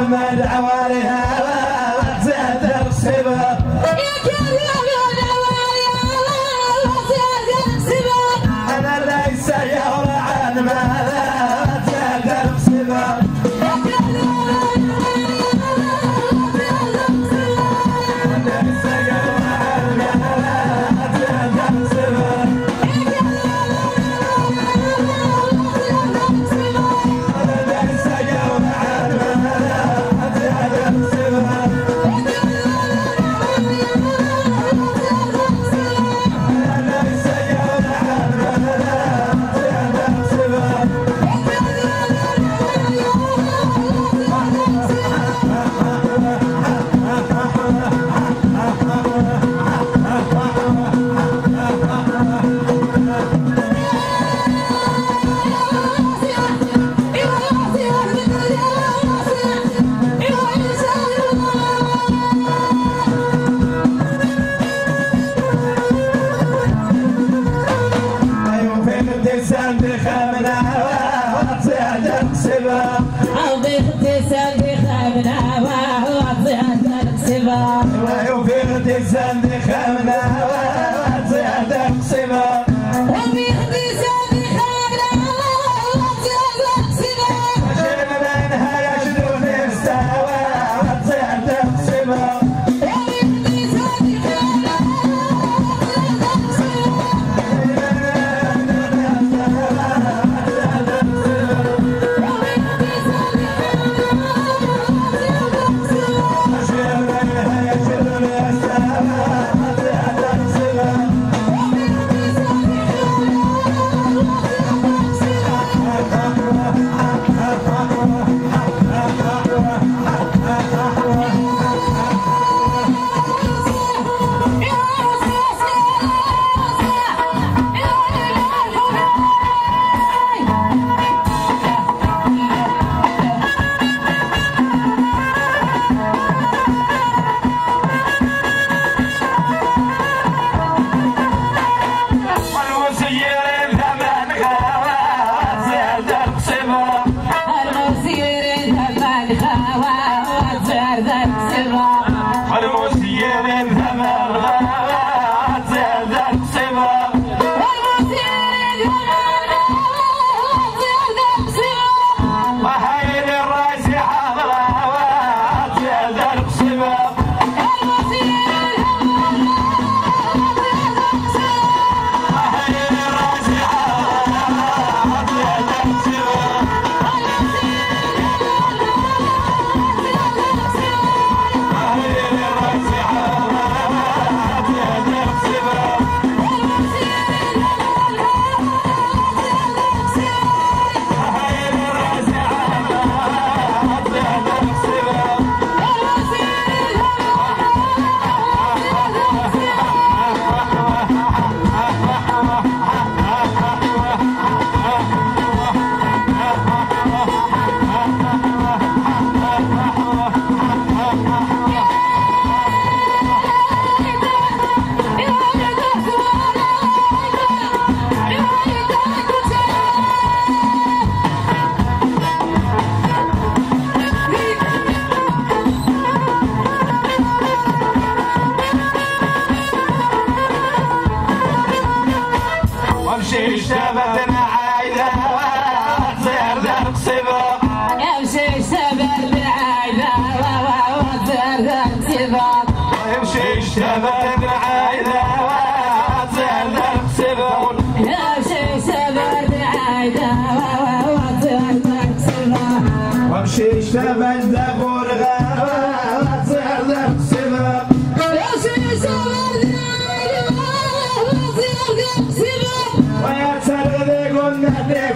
محمد عواليها زاد الصبا أنا ليس يورى عن ما الصبا وفي الدسان بخمنا وزاد Come on. امشي شبت عايده زرد قصبه امشي طيب شبت عايده زرد قصبه امشي طيب شبت عايده زرد قصبه امشي طيب شبت عايده زرد قصبه وامشي شبت دغور غير Gracias.